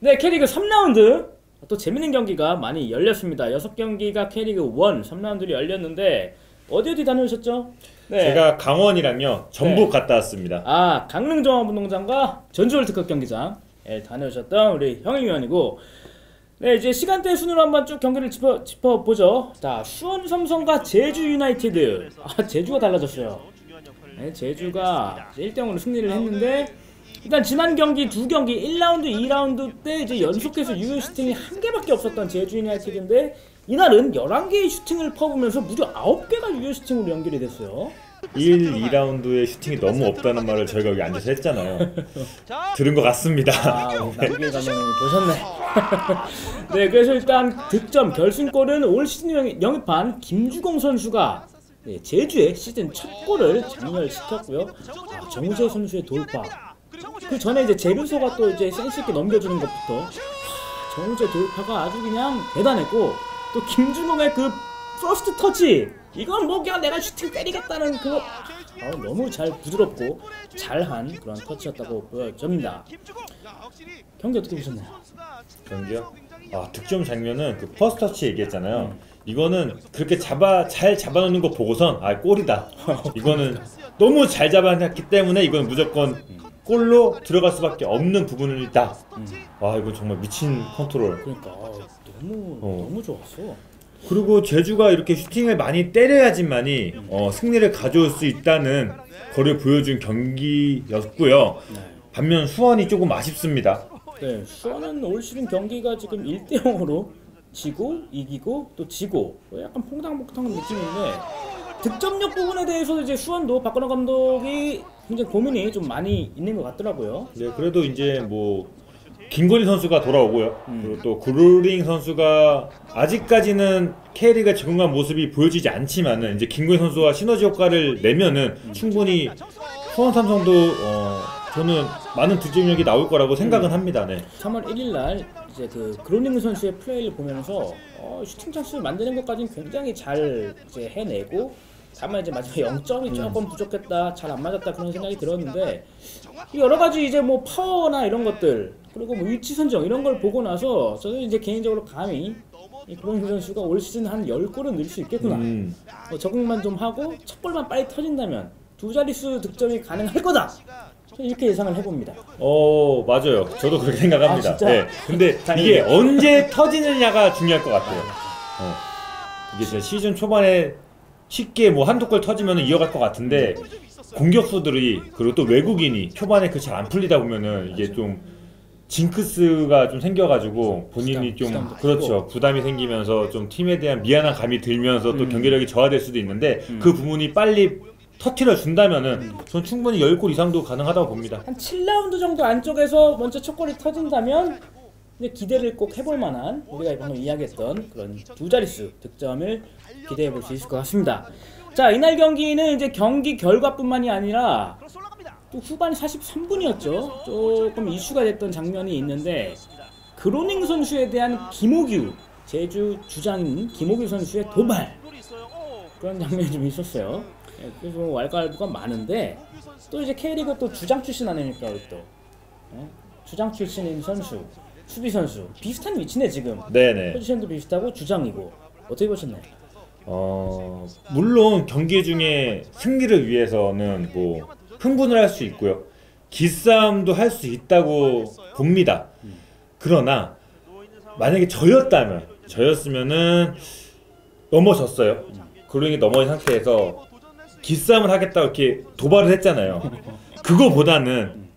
네, K리그 3라운드 또 재밌는 경기가 많이 열렸습니다. 6경기가 K리그 1 3라운드로 열렸는데 어디 어디 다녀오셨죠? 네. 제가 강원이랑요 전북 네. 갔다 왔습니다. 아, 강릉 종합운동장과 전주 월드컵 경기장 에 다녀오셨던 우리 형위원이고 네, 이제 시간대 순으로 한번 쭉 경기를 짚어, 짚어보죠. 자, 수원 삼성과 제주 유나이티드. 아, 제주가 달라졌어요. 네, 제주가 1대0으로 승리를 했는데 일단 지난 경기 두 경기 1라운드, 2라운드 때 이제 연속해서 유효 슈팅이 한 개밖에 없었던 제주 유나이티드인데 이날은 11개의 슈팅을 퍼부면서 무려 9개가 유효 슈팅으로 연결이 됐어요. 1, 2라운드에 슈팅이 너무 없다는 말을 저희가 여기 앉아서 했잖아요. 들은 것 같습니다. 아, 남길 감독님이 보셨네. 네, 그래서 일단 득점 결승골은 올 시즌 영- 영입한 김주공 선수가 네, 제주의 시즌 첫 골을 장렬시켰고요. 아, 정우재 선수의 돌파. 그 전에 이제 제르소가 또 이제 센스 있게 넘겨주는 것부터 아, 정우재 돌파가 아주 그냥 대단했고 또 김주공의 그 first touch 이건 뭐 그냥 내가 슈팅 때리겠다는 그거 아, 너무 잘 부드럽고 잘한 그런 touch였다고 보여집니다. 경기 어떻게 보셨나요? 경기요? 아 득점 장면은 그 first touch 얘기했잖아요. 음. 이거는 그렇게 잡아 잘 잡아놓는 거 보고선 아 골이다. 이거는 너무 잘 잡아놨기 때문에 이건 무조건 골로 들어갈 수밖에 없는 부분이다. 음. 와 이거 정말 미친 컨트롤. 그러니까 아, 너무 어. 너무 좋았어. 그리고 제주가 이렇게 슈팅을 많이 때려야지만이 어, 승리를 가져올 수 있다는 거를 보여준 경기였고요. 네. 반면 수원이 조금 아쉽습니다. 네, 수원은 올 시즌 경기가 지금 1대 0으로 지고 이기고 또 지고 뭐 약간 퐁당퐁당한 느낌인데 득점력 부분에 대해서 이제 수원도 박건호 감독이 굉장히 고민이 좀 많이 있는 것 같더라고요. 네, 그래도 이제 뭐 김건희 선수가 돌아오고요. 음. 그리고 또 구루링 선수가 아직까지는 K리가 적응한 모습이 보여지지 않지만은 이제 김건희 선수와 시너지 효과를 내면은 충분히 수원 삼성도 어, 저는 많은 득점력이 나올 거라고 생각은 합니다. 네. 3월 1일 날 이제 그 그로닝 선수의 플레이를 보면서 어, 슈팅 찬스를 만드는 것까지는 굉장히 잘 이제 해내고 다만 이제 마지막 0점이 조금 부족했다, 잘 안 맞았다 그런 생각이 들었는데 여러 가지 이제 뭐 파워나 이런 것들 그리고 뭐 위치 선정 이런 걸 보고 나서 저는 이제 개인적으로 감히 이 그로닝 선수가 올 시즌 한 10골은 넣을 수 있겠구나. 음, 어, 적응만 좀 하고 첫 골만 빨리 터진다면 두 자릿수 득점이 가능할 거다. 이렇게 예상을 해봅니다. 어 맞아요. 저도 그렇게 생각합니다. 아? 네. 근데. 이게 언제 터지느냐가 중요할 것 같아요. 어. 이게 진짜 시즌 초반에 쉽게 뭐 한두 골 터지면 이어갈 것 같은데 공격수들이 그리고 또 외국인이 초반에 그 잘 안 풀리다 보면은 이게 좀 징크스가 좀 생겨가지고 본인이 부담, 좀 그렇죠 부담이 생기면서 좀 팀에 대한 미안한 감이 들면서 또 음. 경기력이 저하될 수도 있는데 음. 그 부분이 빨리 터트려 준다면은 전 충분히 10골 이상도 가능하다고 봅니다. 한 7라운드 정도 안쪽에서 먼저 첫 골이 터진다면 이제 기대를 꼭 해볼 만한 우리가 방금 이야기했던 그런 두 자릿수 득점을 기대해 볼 수 있을 것 같습니다. 자 이날 경기는 이제 경기 결과뿐만이 아니라 또 후반 43분이었죠. 조금 이슈가 됐던 장면이 있는데 그로닝 선수에 대한 김호규 제주 주장인 김호규 선수의 도발 그런 장면이 좀 있었어요. 예, 그래서 왈가왈부가 많은데 또 이제 K리그 또 주장 출신 아닙니까 또 예? 주장 출신인 선수 수비 선수 비슷한 위치네 지금 네네. 포지션도 비슷하고 주장이고 어떻게 보셨나요? 어 물론 경기 중에 승리를 위해서는 뭐 흥분을 할 수 있고요. 기싸움도 할 수 있다고 봅니다. 그러나 만약에 저였다면 저였으면은 넘어졌어요. 그러니 넘어진 상태에서 기싸움을 하겠다고 이렇게 도발을 했잖아요. 그거보다는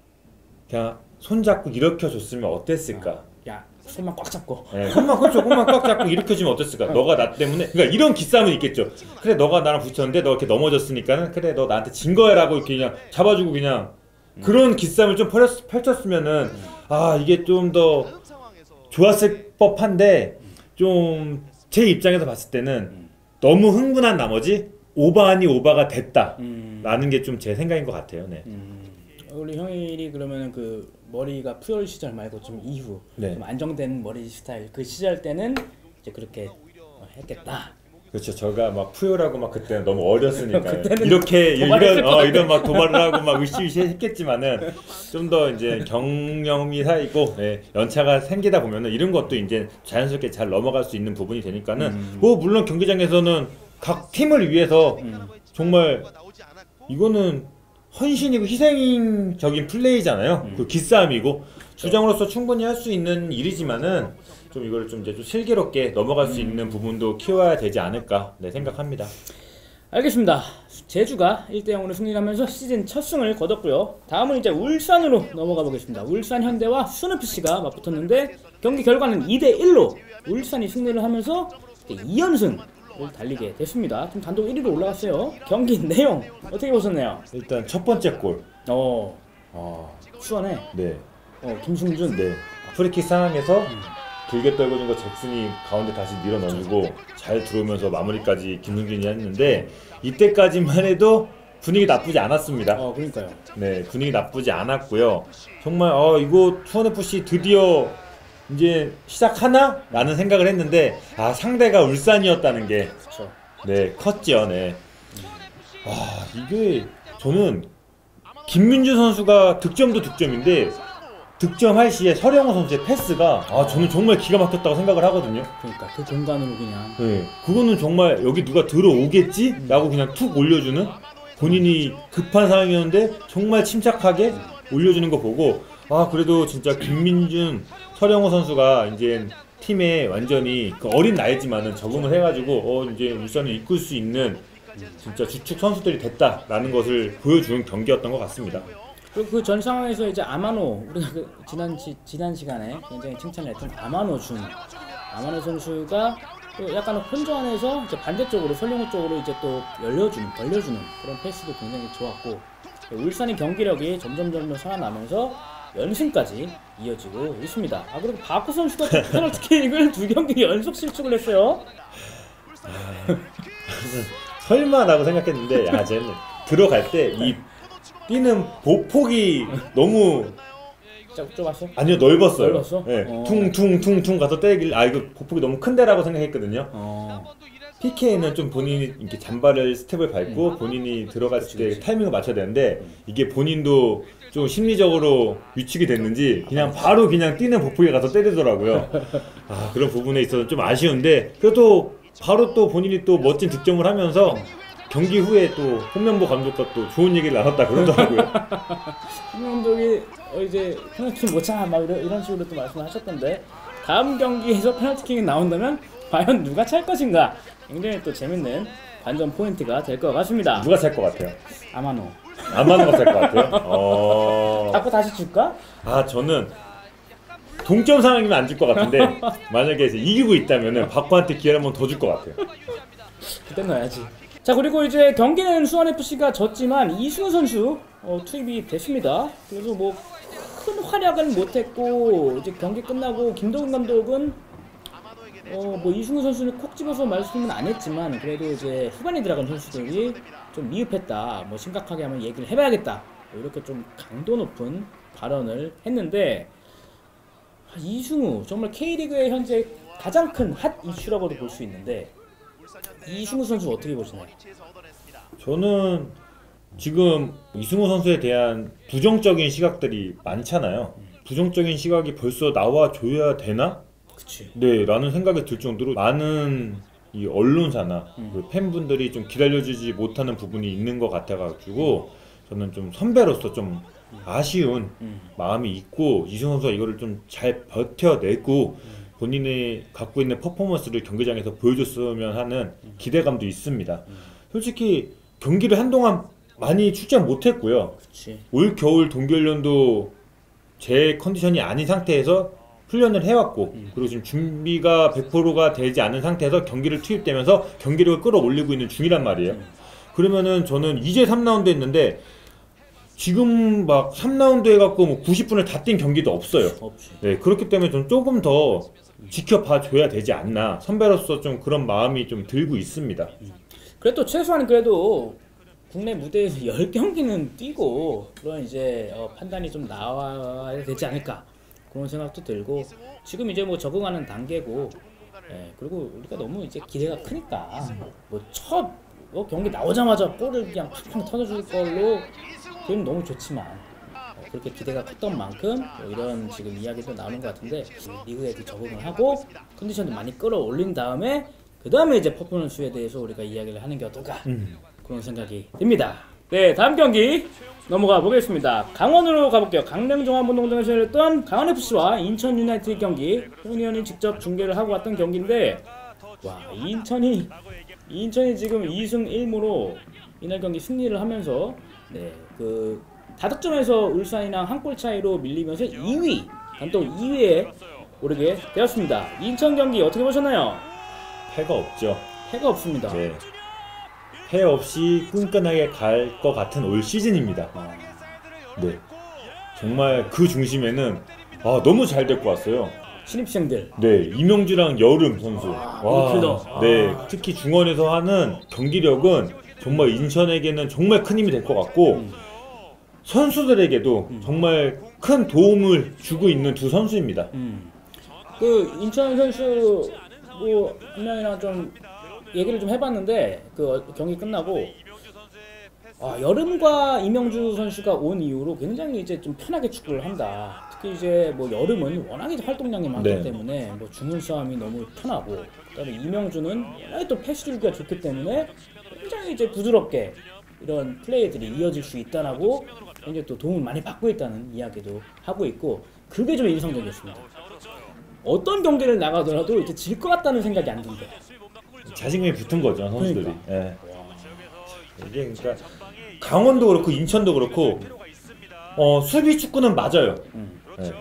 그냥 손잡고 일으켜 줬으면 어땠을까? 야 손만 꽉 잡고 예, 손만 그렇죠. 손만 꽉 잡고 일으켜주면 어땠을까? 너가 나 때문에 그러니까 이런 기싸움은 있겠죠. 그래 너가 나랑 부딪혔는데 너 이렇게 넘어졌으니까는 그래 너 나한테 진 거야라고 이렇게 그냥 잡아주고 그냥 그런 기싸움을 좀 펼쳤, 펼쳤으면은 아 이게 좀 더 좋았을 법한데 좀 제 입장에서 봤을 때는 너무 흥분한 나머지 오바 아니 오바가 됐다라는 음, 게좀 제 생각인 것 같아요. 네. 음, 우리 형일이 그러면은 그 머리가 푸열 시절 말고 좀 이후 네. 좀 안정된 머리 스타일 그 시절 때는 이제 그렇게 어, 했겠다 그렇죠. 저가 막 푸요라고 막 그때는 너무 어렸으니까 이렇게 이런 것 어, 이런 막 도발을 하고 막 으쌰으쌰 했겠지만은 좀 더 이제 경험이 쌓이고 예, 연차가 생기다 보면은 이런 것도 이제 자연스럽게 잘 넘어갈 수 있는 부분이 되니까는 음. 뭐 물론 경기장에서는 각 팀을 위해서 음. 정말 이거는 헌신이고 희생적인 플레이잖아요. 음. 그 기싸움이고 주장으로서 충분히 할 수 있는 일이지만은 좀 이걸 좀 이제 좀 슬기롭게 넘어갈 수 있는 부분도 키워야 되지 않을까 네 생각합니다. 알겠습니다. 제주가 1대 0으로 승리하면서 시즌 첫 승을 거뒀고요. 다음은 이제 울산으로 넘어가 보겠습니다. 울산 현대와 순FC가 맞붙었는데 경기 결과는 2대 1로 울산이 승리를 하면서 2연승 을 달리게 됐습니다. 좀 단독 1위로 올라갔어요. 경기 내용 어떻게 보셨나요? 일단 첫 번째 골. 어, 아, 수원에 네. 어, 김승준 네. 프리킥 상황에서 길게 떨궈진 거 잭슨이 가운데 다시 밀어 넣어주고 잘 들어오면서 마무리까지 김승준이 했는데 이때까지만 해도 분위기 나쁘지 않았습니다. 어, 그러니까요. 네, 분위기 나쁘지 않았고요. 정말 어 이거 수원 FC 드디어 이제 시작하나? 라는 생각을 했는데 아 상대가 울산이었다는 게 그렇죠. 네, 컸죠. 네. 아, 이게 저는 김민주 선수가 득점도 득점인데 득점할 시에 서령호 선수의 패스가 아, 저는 정말 기가 막혔다고 생각을 하거든요. 그러니까 그 공간으로 그냥 네. 그거는 정말 여기 누가 들어오겠지? 라고 그냥 툭 올려주는 본인이 급한 상황이었는데 정말 침착하게 올려주는 거 보고 아, 그래도 진짜 김민준, 서령호 선수가 이제 팀에 완전히 그 어린 나이지만은 적응을 해가지고 어 이제 울산을 이끌 수 있는 진짜 주축 선수들이 됐다라는 것을 보여준 경기였던 것 같습니다. 그리고 그 전 상황에서 이제 아마노 우리가 그 지난 시, 지난 시간에 굉장히 칭찬을 했던 아마노 준 아마노 선수가 또 약간 혼전에서 이제 반대쪽으로 설령호 쪽으로 이제 또 열려주는 벌려주는 그런 패스도 굉장히 좋았고 울산의 경기력이 점점 점점 살아나면서 연승까지 이어지고 있습니다. 아 그리고 바쿠 선수가 또 페널티킥을 두 경기 연속 실축을 했어요. 설마라고 생각했는데 야 쟤는 들어갈 때 이 뛰는 보폭이 너무 좀 좁았어? 아니요 넓었어요. 넓었어? 네, 어. 퉁퉁퉁퉁 가서 때리길 아 이거 보폭이 너무 큰데라고 생각했거든요. 어. PK는 좀 본인이 이렇게 잔발을 스텝을 밟고 본인이 들어갔을 때 타이밍을 맞춰야 되는데 이게 본인도 좀 심리적으로 위축이 됐는지 그냥 바로 그냥 뛰는 보폭에 가서 때리더라고요. 아 그런 부분에 있어서 좀 아쉬운데 그래도 바로 또 본인이 또 멋진 득점을 하면서 경기 후에 또 홍명보 감독과 또 좋은 얘기를 나눴다 그러더라고요. 홍 감독이 어 이제 페널티 못 차, 막 이런, 이런 식으로 또 말씀하셨던데 다음 경기에서 페널티킥이 나온다면 과연 누가 찰 것인가 굉장히 또 재밌는 관전 포인트가 될 것 같습니다. 누가 찰것 같아요? 아마노. 안 맞는 것 같아요. 어... 자꾸 다시 줄까? 아 저는 동점 상황이면 안 줄 것 같은데 만약에 이제 이기고 있다면은 박구한테 기회를 한번 더 줄 것 같아요. 그때 넣어야지. 자 그리고 이제 경기는 수원 FC가 졌지만 이승우 선수 어, 투입이 됐습니다. 그래서 뭐 큰 활약은 못했고 이제 경기 끝나고 김동훈 감독은 어 뭐 이승우 선수는 콕 집어서 말씀은 안 했지만 그래도 이제 후반에 들어간 선수들이 좀 미흡했다. 뭐 심각하게 하면 얘기를 해봐야겠다. 뭐 이렇게 좀 강도 높은 발언을 했는데 아, 이승우 정말 K리그의 현재 가장 큰 핫 이슈라고도 볼 수 있는데 이승우 선수 어떻게 보시나요? 저는 지금 이승우 선수에 대한 부정적인 시각들이 많잖아요. 부정적인 시각이 벌써 나와줘야 되나? 그치. 네, 라는 생각이 들 정도로 많은 이 언론사나 음. 그 팬분들이 좀 기다려주지 못하는 부분이 있는 것 같아가지고 저는 좀 선배로서 좀 아쉬운 음. 마음이 있고 이승우 선수가 이거를 좀 잘 버텨내고 본인이 갖고 있는 퍼포먼스를 경기장에서 보여줬으면 하는 기대감도 있습니다. 솔직히 경기를 한동안 많이 출전 못했고요. 올 겨울 동계훈련도 제 컨디션이 아닌 상태에서 훈련을 해왔고 그리고 지금 준비가 100%가 되지 않은 상태에서 경기를 투입되면서 경기력을 끌어올리고 있는 중이란 말이에요. 그러면은 저는 이제 3라운드 했는데 지금 막 3라운드 해갖고 뭐 90분을 다 뛴 경기도 없어요. 없지. 네, 그렇기 때문에 좀 조금 더 지켜봐 줘야 되지 않나. 선배로서 좀 그런 마음이 좀 들고 있습니다. 그래도 최소한 그래도 국내 무대에서 10경기는 뛰고 그런 이제 어, 판단이 좀 나와야 되지 않을까 그런 생각도 들고 지금 이제 뭐 적응하는 단계고 예, 그리고 우리가 너무 이제 기대가 크니까 뭐첫 뭐 경기 나오자마자 골을 그냥 팍팍 터져줄 걸로 그건 너무 좋지만 어, 그렇게 기대가 컸던 만큼 뭐 이런 지금 이야기도 나오는 것 같은데 리그에도 적응을 하고 컨디션도 많이 끌어올린 다음에 그 다음에 이제 퍼포먼스에 대해서 우리가 이야기를 하는 게 어떨까 음. 그런 생각이 듭니다. 네, 다음 경기 넘어가 보겠습니다. 강원으로 가볼게요. 강릉종합운동장에서 열렸던 강원FC와 인천 유나이티드 경기. 홍의원이 직접 중계를 하고 왔던 경기인데, 와, 인천이 인천이 지금 2승 1무로 이날 경기 승리를 하면서 네, 그 다득점에서 울산이랑 한 골 차이로 밀리면서 2위, 단독 2위에 오르게 되었습니다. 인천 경기 어떻게 보셨나요? 패가 없죠. 해가 없습니다. 네. 패 없이 끈끈하게 갈 것 같은 올 시즌입니다. 아, 네. 정말 그 중심에는 아, 너무 잘 데리고 왔어요. 신입생들 네, 이명주랑 여름 선수. 미드필더. 네, 아. 특히 중원에서 하는 경기력은 정말 인천에게는 정말 큰 힘이 될 것 같고 음. 선수들에게도 정말 큰 도움을 주고 있는 두 선수입니다. 음. 그 인천 선수 뭐 한 명이랑 좀 얘기를 좀 해봤는데 그 어- 경기 끝나고 아, 여름과 이명주 선수가 온 이후로 굉장히 이제 좀 편하게 축구를 한다. 특히 이제 뭐 여름은 워낙에 활동량이 많기 네. 때문에 뭐 중원 싸움이 너무 편하고 그다음에 이명주는 워낙에 또 패스 줄기가 좋기 때문에 굉장히 이제 부드럽게 이런 플레이들이 이어질 수 있다라고 굉장히 또 도움을 많이 받고 있다는 이야기도 하고 있고 그게 좀 인상적이었습니다. 어떤 경기를 나가더라도 이제 질 것 같다는 생각이 안 든대. 자신감이 붙은 거죠 선수들이. 그러니까. 예. 이게 그러니까 강원도 그렇고 인천도 그렇고 어, 수비 축구는 맞아요. 음. 예.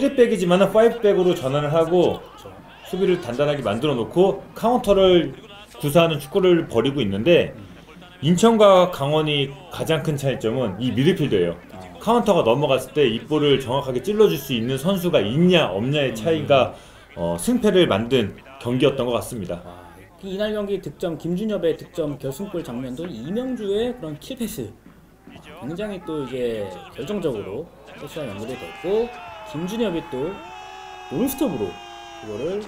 3백이지만은 5백으로 전환을 하고 수비를 단단하게 만들어 놓고 카운터를 구사하는 축구를 벌이고 있는데 인천과 강원이 가장 큰 차이점은 이 미드필더예요. 카운터가 넘어갔을 때 이 볼을 정확하게 찔러줄 수 있는 선수가 있냐 없냐의 차이가 어, 승패를 만든 경기였던 것 같습니다. 이날 경기 득점 김준엽의 득점 결승골 장면도 이명주의 그런 kill 패스 아, 굉장히 또 이제 결정적으로 패스와 연결이 됐고 김준엽이 또 논스톱으로 그거를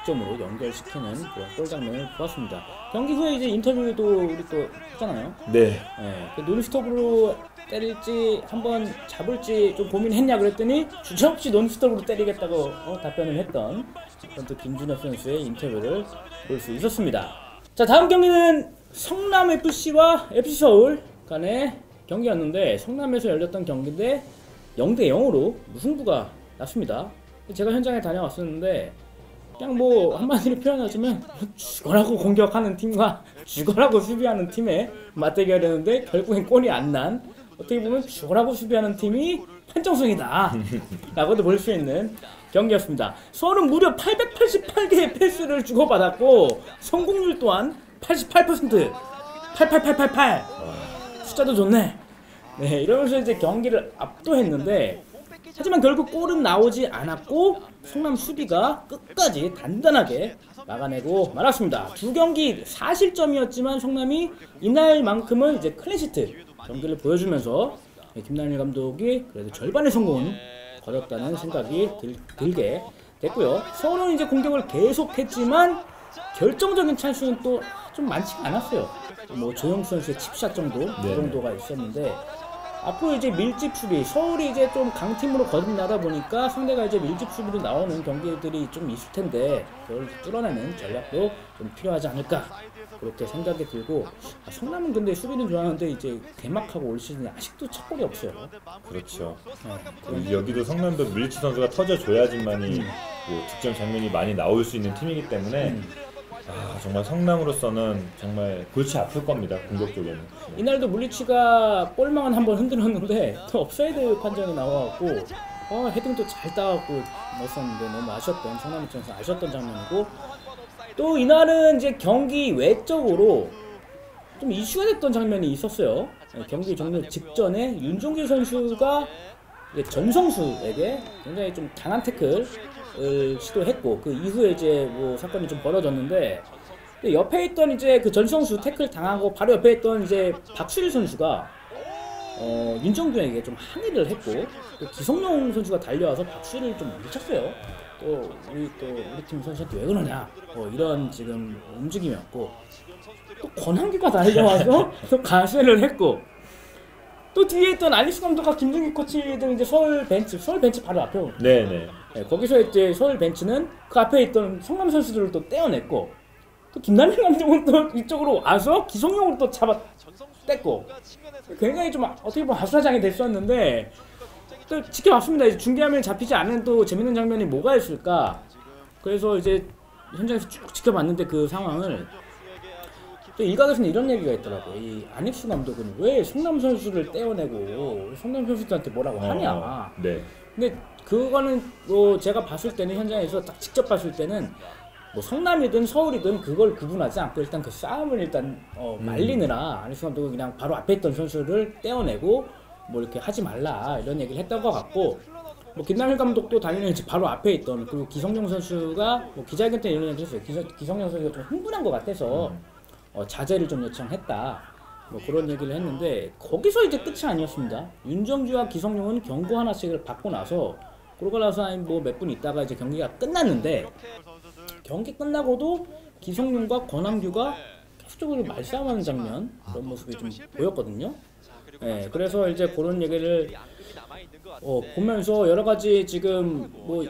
득점으로 연결시키는 그런 골 장면을 보았습니다. 경기 후에 이제 인터뷰도 우리 또 했잖아요. 네. 예, 그 논스톱으로 때릴지 한번 잡을지 좀 고민했냐 그랬더니 주저없이 논스톱으로 때리겠다고 어, 답변을 했던 그런 또 김준엽 선수의 인터뷰를 볼 수 있었습니다. 자 다음 경기는 성남 FC와 FC 서울 간의 경기였는데 성남에서 열렸던 경기인데 0대 0으로 무승부가 났습니다. 제가 현장에 다녀왔었는데 그냥 뭐 한마디로 표현하자면 죽어라고 공격하는 팀과 죽어라고 수비하는 팀의 맞대결이었는데 결국엔 골이 안 난 어떻게 보면 죽어라고 수비하는 팀이 판정승이다 라고도 볼 수 있는 경기였습니다. 서울은 무려 888개의 패스를 주고받았고 성공률 또한 88% 88888 숫자도 좋네. 네 이러면서 이제 경기를 압도했는데 하지만 결국 골은 나오지 않았고 성남 수비가 끝까지 단단하게 막아내고 말았습니다. 두 경기 4실점이었지만 성남이 이날만큼은 이제 클린시트 경기를 보여주면서 김남일 감독이 그래도 절반의 성공은 거뒀다는 생각이 들, 들게 됐고요. 서울은 이제 공격을 계속했지만 결정적인 찬스는 또 좀 많지가 않았어요. 뭐 조영 선수의 칩샷 정도 그 네네. 정도가 있었는데 앞으로 이제 밀집 수비 서울이 이제 좀 강팀으로 거듭나다 보니까 상대가 이제 밀집 수비로 나오는 경기들이 좀 있을 텐데 그걸 뚫어내는 전략도 좀 필요하지 않을까 그렇게 생각이 들고 아, 성남은 근데 수비는 좋아하는데 이제 개막하고 올 시즌에 아직도 첫 골이 없어요. 그렇죠. 네, 여기도 성남도 밀치 선수가 터져줘야지만이 뭐 득점 장면이 많이 나올 수 있는 팀이기 때문에 음. 아 정말 성남으로서는 정말 골치 아플 겁니다 공격 쪽에는. 이날도 뮬리치가 골망은 한번 흔들었는데 또 업사이드 판정이 나와갖고 어, 헤딩도 잘 따갖고 넣었었는데 너무 아쉬웠던 성남 입장에서 아쉬웠던 장면이고 또 이날은 이제 경기 외적으로 좀 이슈가 됐던 장면이 있었어요. 네, 경기 종료 직전에 윤종규 선수가 이제 정성수에게 굉장히 좀 강한 태클 을 시도했고 그 이후에 이제 뭐 사건이 좀 벌어졌는데 옆에 있던 이제 그 전성수 태클 당하고 바로 옆에 있던 이제 박수일 선수가 어, 윤정준에게 좀 항의를 했고 또 기성용 선수가 달려와서 박수일을 좀 밀쳤어요. 또 우리 또 우리 팀 선수한테 왜 그러냐 뭐 이런 지금 움직임이었고 또 권한규가 달려와서 또 가세를 했고 또 뒤에 있던 알리스 감독과 김준기 코치 등 이제 서울 벤치 서울 벤치 바로 앞에 네네. 네, 거기서 이제 서울 벤치는 그 앞에 있던 성남 선수들을 또 떼어냈고 또 김남일 감독은 또 이쪽으로 와서 기성용으로 또 잡아 뗐고 굉장히 좀 어떻게 보면 아수라장이 됐었는데 또 지켜봤습니다. 이제 중계화면 잡히지 않은 또 재밌는 장면이 뭐가 있을까? 그래서 이제 현장에서 쭉 지켜봤는데 그 상황을 또 일각에서는 이런 얘기가 있더라고. 이 안익수 감독은 왜 성남 선수를 떼어내고 성남 선수들한테 뭐라고 하냐? 어, 네. 근데 그거는 뭐 제가 봤을 때는 현장에서 딱 직접 봤을 때는 뭐 성남이든 서울이든 그걸 구분하지 않고 일단 그 싸움을 일단 어, 말리느라 안익수 감독은 그냥 바로 앞에 있던 선수를 떼어내고 뭐 이렇게 하지 말라 이런 얘기를 했던 것 같고 뭐 김남일 감독도 당연히 이제 바로 앞에 있던 그리고 기성용 선수가 뭐 기자회견 때 이런 얘기 했어요. 기성, 기성용 선수가 좀 흥분한 것 같아서 어, 자제를 좀 요청했다. 뭐 그런 얘기를 했는데 거기서 이제 끝이 아니었습니다. 윤정주와 기성용은 경고 하나씩을 받고 나서 그러고 나서 뭐몇 분 있다가 이제 경기가 끝났는데 경기 끝나고도 기성용과 권한규가 계속적으로 말싸움하는 장면 그런 모습이 좀 보였거든요. 예, 그래서 이제 그런 얘기를 어, 보면서 여러 가지 지금 뭐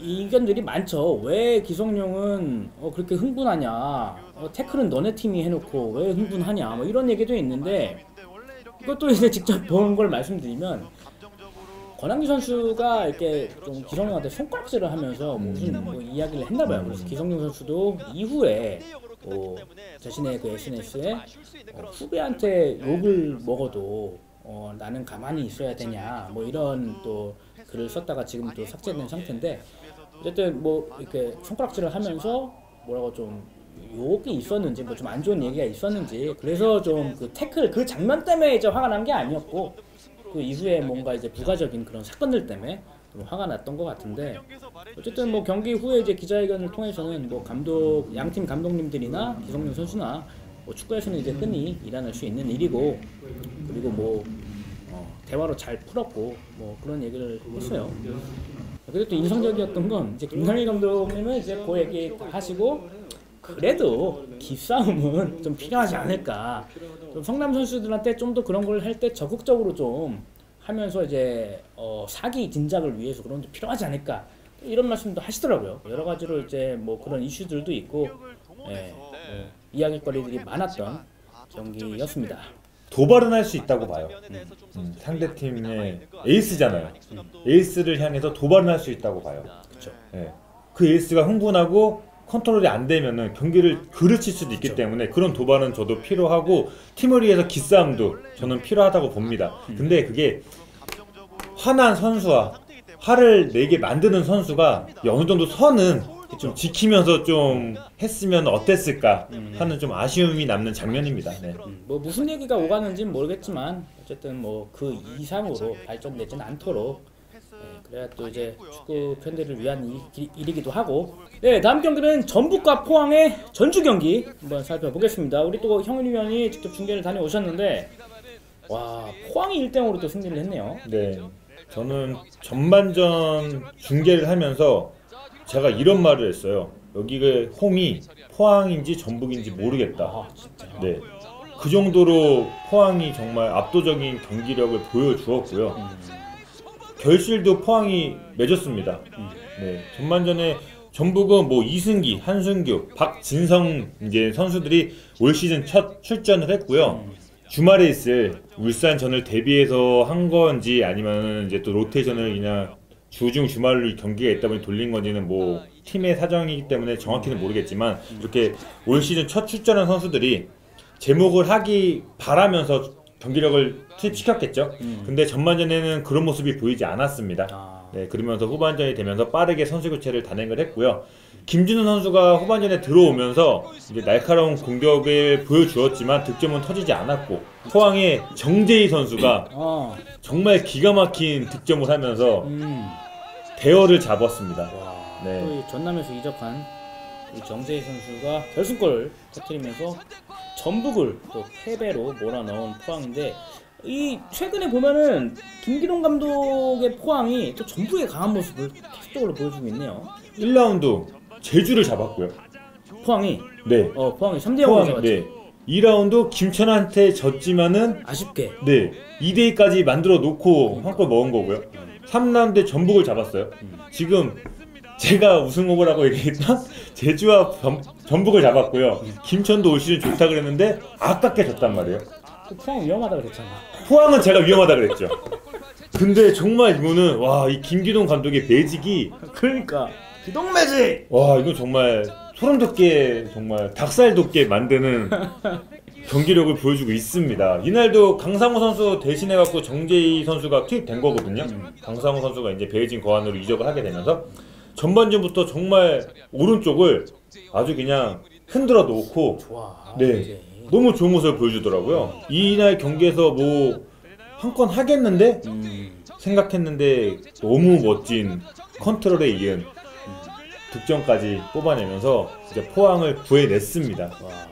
의견들이 많죠. 왜 기성용은 어, 그렇게 흥분하냐? 어, 태클은 너네 팀이 해놓고 왜 흥분하냐? 뭐 이런 얘기도 있는데 이것도 이제 직접 본 걸 말씀드리면 권한규 선수가 이렇게 좀 기성용한테 손가락질을 하면서 무슨 뭐 이야기를 했나봐요. 그래서 기성용 선수도 이후에 뭐 자신의 그 SNS에 어, 후배한테 욕을 먹어도 어, 나는 가만히 있어야 되냐 뭐 이런 또 글을 썼다가 지금 또 삭제된 상태인데 어쨌든 뭐 이렇게 손가락질을 하면서 뭐라고 좀 욕이 있었는지 뭐 좀 안 좋은 얘기가 있었는지 그래서 좀 그 태클 그 장면 때문에 이제 화가 난 게 아니었고 그 이후에 뭔가 이제 부가적인 그런 사건들 때문에 좀 화가 났던 것 같은데 어쨌든 뭐 경기 후에 이제 기자회견을 통해서는 뭐 감독 양팀 감독님들이나 기성용 선수나 뭐 축구에서는 이제 흔히 일어날 수 있는 일이고 그리고 뭐 어, 대화로 잘 풀었고 뭐 그런 얘기를 했어요. 그리고 또 인상적이었던 건 이제 김상희 감독님은 이제 그 얘기 하시고 그래도 기싸움은 좀 필요하지 않을까. 좀 성남 선수들한테 좀 더 그런 걸 할 때 적극적으로 좀 하면서 이제 어, 사기 진작을 위해서 그런 게 필요하지 않을까. 이런 말씀도 하시더라고요. 여러 가지로 이제 뭐 그런 이슈들도 있고 예, 뭐 이야기거리들이 많았던 경기였습니다. 도발은 할 수 있다고 봐요. 음, 상대 팀의 에이스잖아요. 에이스를 향해서 도발은 할 수 있다고 봐요. 그렇죠. 예. 그 에이스가 흥분하고 컨트롤이 안 되면은 경기를 그르칠 수도 있기 그쵸. 때문에 그런 도발은 저도 필요하고 팀을 위해서 기싸움도 저는 필요하다고 봅니다. 근데 그게 화난 선수와 화를 내게 만드는 선수가 어느 정도 선은 좀 지키면서 좀 했으면 어땠을까 하는 좀 아쉬움이 남는 장면입니다. 네. 음, 뭐 무슨 얘기가 오가는지는 모르겠지만 어쨌든 뭐 그 이상으로 발전되지는 않도록 예, 그래야 또 이제 축구 팬들을 위한 일- 일이기도 하고 네 다음 경기는 전북과 포항의 전주 경기 한번 살펴보겠습니다 우리 또 형은 위원이 직접 중계를 다녀오셨는데 와 포항이 1대0으로 또 승리를 했네요 네. 저는 전반전 중계를 하면서 제가 이런 말을 했어요. 여기가 홈이 포항인지 전북인지 모르겠다. 아 진짜 네. 그 정도로 포항이 정말 압도적인 경기력을 보여주었고요. 결실도 포항이 맺었습니다. 네. 전반전에 전북은 뭐 이승기, 한순규, 박진성 이제 선수들이 올 시즌 첫 출전을 했고요. 주말에 있을 울산전을 대비해서 한 건지 아니면 이제 또 로테이션을 그냥 주중 주말로 경기가 있다 보니 돌린 건지는 뭐 팀의 사정이기 때문에 정확히는 모르겠지만 이렇게 올 시즌 첫 출전한 선수들이 제목을 하기 바라면서 경기력을 투입시켰겠죠. 근데 전반전에는 그런 모습이 보이지 않았습니다. 아, 네, 그러면서 후반전이 되면서 빠르게 선수 교체를 단행을 했고요. 김준우 선수가 후반전에 들어오면서 이제 날카로운 공격을 보여주었지만 득점은 터지지 않았고 포항의 정재희 선수가 어, 정말 기가 막힌 득점을 하면서 음, 대열을 잡았습니다. 와, 네. 또이 전남에서 이적한 이 정재희 선수가 결승골을 터뜨리면서 전북을 또 패배로 몰아넣은 포항인데 이 최근에 보면은 김기동 감독의 포항이 또 전북의 강한 모습을 계속적으로 보여주고 있네요. 1라운드 제주를 잡았고요. 포항이 네. 어 포항이 3대 0으로 포항 잡았죠. 네. 2라운드 김천한테 졌지만은 아쉽게 네. 2대 2까지 만들어 놓고 한 골 먹은 거고요. 3라운드에 전북을 잡았어요. 지금 제가 우승 후보라고 얘기했던 제주와 전, 전북을 잡았고요. 김천도 올 시즌 좋다 그랬는데 아깝게 졌단 말이에요. 또 포항 위험하다 그랬잖아. 포항은 제가 위험하다 그랬죠. 근데 정말 이거는 와 이 김기동 감독의 매직이 그러니까 기동 매직. 와 이거 정말 소름 돋게 정말 닭살 돋게 만드는 경기력을 보여주고 있습니다. 이날도 강상호 선수 대신해 갖고 정재희 선수가 투입된 거거든요. 강상호 선수가 이제 베이징 거안으로 이적을 하게 되면서 전반전부터 정말 오른쪽을 아주 그냥 흔들어 놓고 좋아. 네. 이제. 너무 좋은 모습을 보여주더라고요. 이날 경기에서 뭐 한 건 하겠는데 음. 생각했는데 너무 멋진 컨트롤에 이은 득점까지 뽑아내면서 이제 포항을 구해냈습니다. 와.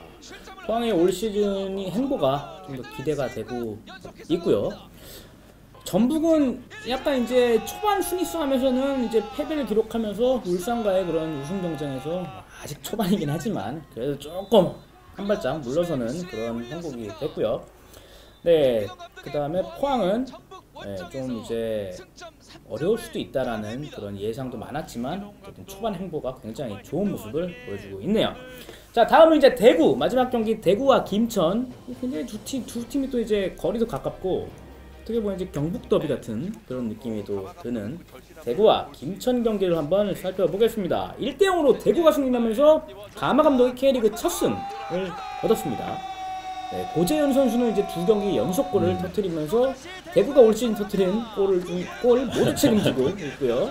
포항의 올 시즌이 행보가 좀 더 기대가 되고 있고요. 전북은 약간 이제 초반 순위 싸움에서는 이제 패배를 기록하면서 울산과의 그런 우승 경쟁에서 아직 초반이긴 하지만 그래도 조금 한 발짝 물러서는 그런 행복이 됐고요. 네, 그 다음에 포항은 네, 좀 이제 어려울 수도 있다라는 그런 예상도 많았지만 초반 행보가 굉장히 좋은 모습을 보여주고 있네요. 자 다음은 이제 대구 마지막 경기 대구와 김천 굉장히 두, 팀, 두 팀이 또 이제 거리도 가깝고 어떻게 보면 이제 경북 더비 같은 그런 느낌이 또 드는 대구와 김천 경기를 한번 살펴보겠습니다. 1대 0으로 대구가 승리하면서 가마 감독이 K리그 첫 승을 얻었습니다. 네, 고재현 선수는 이제 두 경기 연속골을 터뜨리면서 대구가 올 시즌 터뜨린 골을 중, 골 모두 책임지고 있고요.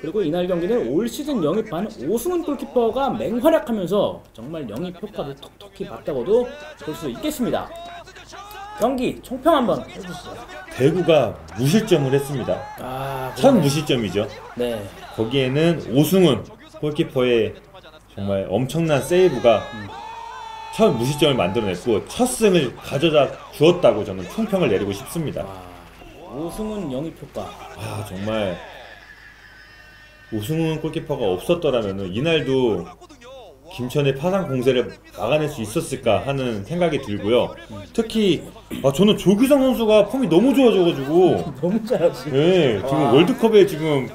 그리고 이날 경기는 올 시즌 영입한 오승훈 골키퍼가 맹활약하면서 정말 영입 효과를 톡톡히 봤다고도 볼 수 있겠습니다. 경기 총평 한번 해주시죠. 대구가 무실점을 했습니다. 아, 첫 그러네. 무실점이죠. 네. 거기에는 오승훈 골키퍼의 정말 엄청난 세이브가 첫 무실점을 만들어냈고 첫 승을 가져다 주었다고 저는 총평을 내리고 싶습니다. 와, 오승훈 영입 효과. 아 정말 오승훈 골키퍼가 없었더라면 이날도 김천의 파상 공세를 막아낼 수 있었을까 하는 생각이 들고요. 특히 아, 저는 조규성 선수가 폼이 너무 좋아져가지고 너무 잘하시. 네, 지금 와. 월드컵에 지금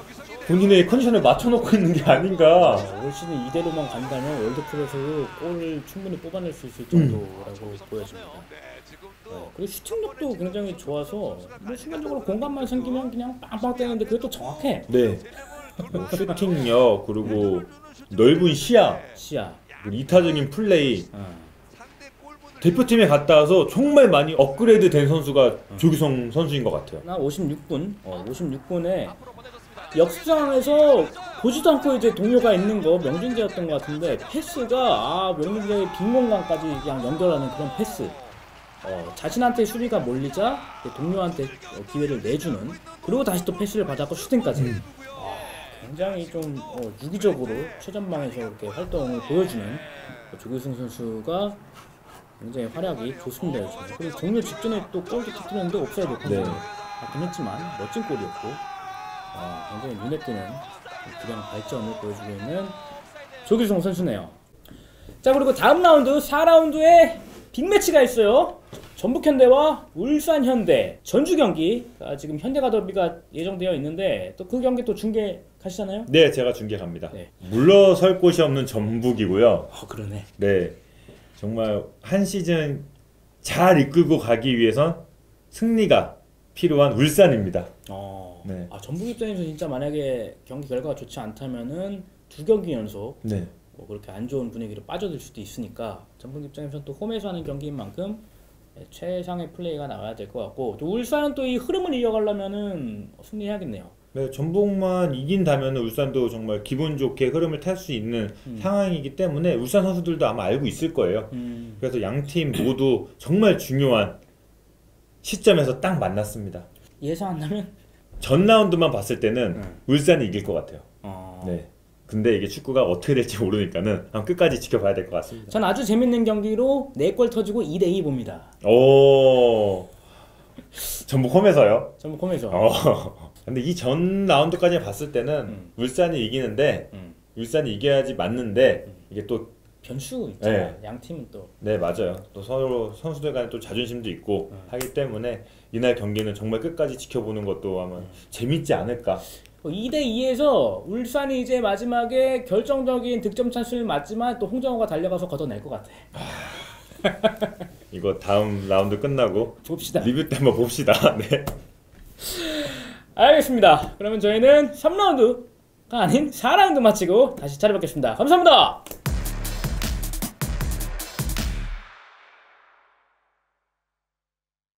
본인의 컨디션을 맞춰놓고 있는 게 아닌가. 올 시즌 이대로만 간다면 월드컵에서도 골을 충분히 뽑아낼 수 있을 정도라고 보여집니다. 네, 그리고 슈팅력도 굉장히 좋아서 뭐 순간적으로 공간만 생기면 그냥 빵빵 때리는데 그게 또 정확해. 네. 뭐 슈팅력 그리고 넓은 시야 시야. 그리고 이타적인 플레이 어. 대표팀에 갔다 와서 정말 많이 업그레이드 된 선수가 조규성 선수인 것 같아요. 나 56분, 어, 56분에 역습상에서 보지도 않고 이제 동료가 있는 거 명준재였던 것 같은데 패스가 아 명준재의 빈 공간까지 그냥 연결하는 그런 패스. 어, 자신한테 수비가 몰리자 동료한테 어, 기회를 내주는 그리고 다시 또 패스를 받았고 슈팅까지. 아, 굉장히 좀 어, 유기적으로 최전방에서 이렇게 활동을 보여주는 어, 조규성 선수가 굉장히 활약이 좋습니다 요즘. 그리고 종료 직전에 또 골도 터뜨렸는데 옵사이드 네. 네. 받긴 했지만 멋진 골이었고 어, 굉장히 눈에 띄는 기량 발전을 보여주고 있는 조규성 선수네요. 자 그리고 다음 라운드 4라운드에 빅매치가 있어요. 전북현대와 울산현대 전주 경기 아, 지금 현대가 더비가 예정되어 있는데 또 그 경기 또 중계 가시잖아요. 네, 제가 중계 갑니다. 네. 물러설 곳이 없는 전북이고요. 어 그러네. 네, 정말 한 시즌 잘 이끌고 가기 위해선 승리가 필요한 울산입니다. 어. 네. 아 전북 입장에서 진짜 만약에 경기 결과가 좋지 않다면은 두 경기 연속 네, 뭐 그렇게 안 좋은 분위기로 빠져들 수도 있으니까 전북 입장에서는 또 홈에서 하는 경기인 만큼 네, 최상의 플레이가 나와야 될 것 같고 또 울산은 또 이 흐름을 이어가려면은 승리해야겠네요. 네, 전북만 이긴다면 울산도 정말 기분 좋게 흐름을 탈 수 있는 상황이기 때문에 울산 선수들도 아마 알고 있을 거예요. 음, 그래서 양 팀 모두 정말 중요한 시점에서 딱 만났습니다. 예상한다면 전 라운드만 봤을 때는 음. 울산이 이길 것 같아요. 어, 네. 근데 이게 축구가 어떻게 될지 모르니까는 끝까지 지켜봐야 될 것 같습니다. 전 아주 재밌는 경기로 4골 터지고 2대2 봅니다. 오, 전북 홈에서요. 전북 홈에서. 어. 근데 이 전 라운드까지 봤을 때는 음. 울산이 이기는데 음. 울산이 이겨야지 맞는데 이게 또 변수 있잖아. 네. 양 팀은 또. 네 맞아요. 또 서로 선수들 간에 또 자존심도 있고 음. 하기 때문에 이날 경기는 정말 끝까지 지켜보는 것도 아마 재밌지 않을까. 2대 2에서 울산이 이제 마지막에 결정적인 득점 찬스를 맞지만 또 홍정호가 달려가서 걷어낼 것 같아. 이거 다음 라운드 끝나고 봅시다. 리뷰 때 한번 봅시다. 네. 알겠습니다. 그러면 저희는 3라운드가 아닌 4라운드 마치고 다시 찾아뵙겠습니다. 감사합니다.